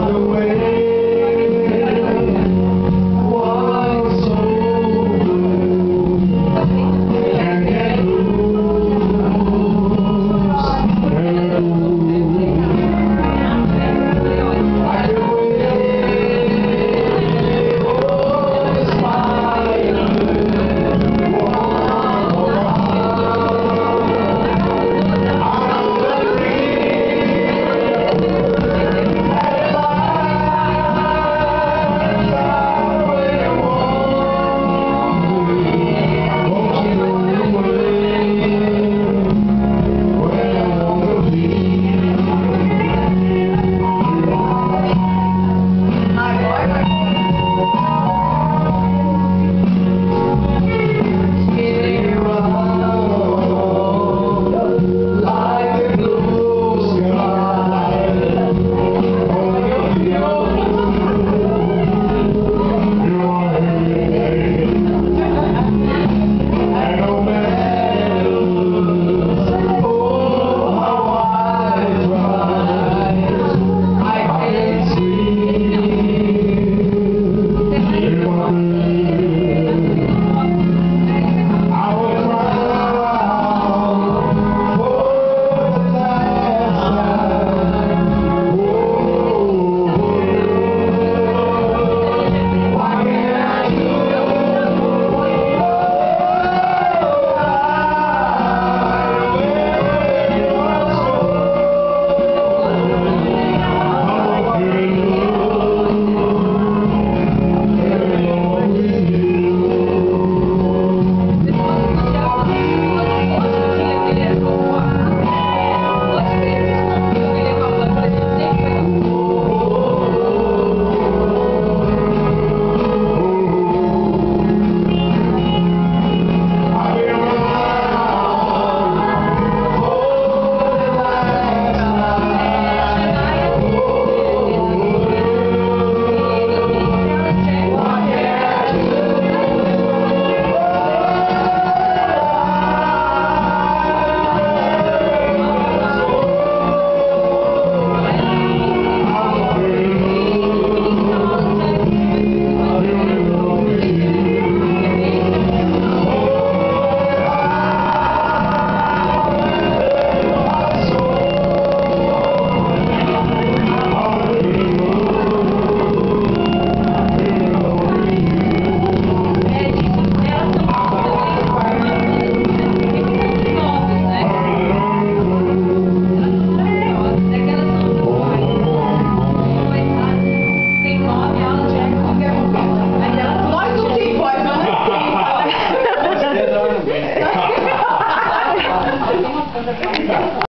Father